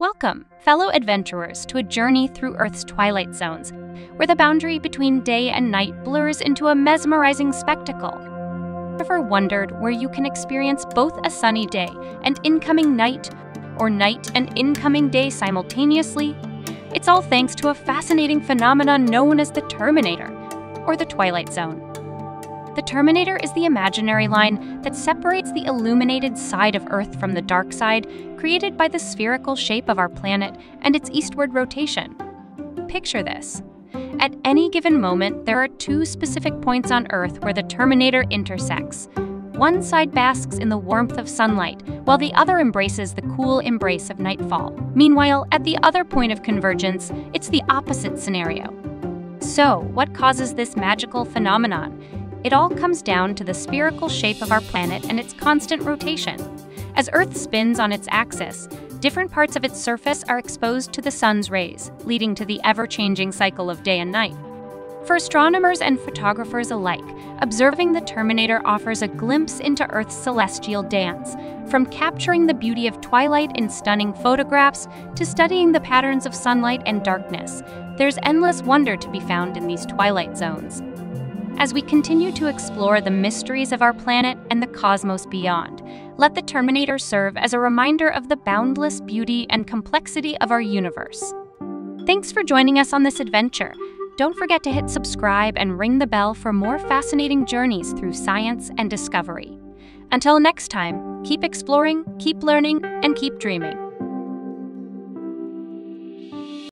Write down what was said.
Welcome, fellow adventurers, to a journey through Earth's twilight zones, where the boundary between day and night blurs into a mesmerizing spectacle. Ever wondered where you can experience both a sunny day and incoming night, or night and incoming day simultaneously? It's all thanks to a fascinating phenomenon known as the Terminator, or the Twilight Zone. The Terminator is the imaginary line that separates the illuminated side of Earth from the dark side, created by the spherical shape of our planet and its eastward rotation. Picture this. At any given moment, there are two specific points on Earth where the Terminator intersects. One side basks in the warmth of sunlight, while the other embraces the cool embrace of nightfall. Meanwhile, at the other point of convergence, it's the opposite scenario. So, what causes this magical phenomenon? It all comes down to the spherical shape of our planet and its constant rotation. As Earth spins on its axis, different parts of its surface are exposed to the sun's rays, leading to the ever changing cycle of day and night. For astronomers and photographers alike, observing the Terminator offers a glimpse into Earth's celestial dance, from capturing the beauty of twilight in stunning photographs to studying the patterns of sunlight and darkness. There's endless wonder to be found in these twilight zones as we continue to explore the mysteries of our planet and the cosmos beyond. Let the Terminator serve as a reminder of the boundless beauty and complexity of our universe. Thanks for joining us on this adventure. Don't forget to hit subscribe and ring the bell for more fascinating journeys through science and discovery. Until next time, keep exploring, keep learning, and keep dreaming.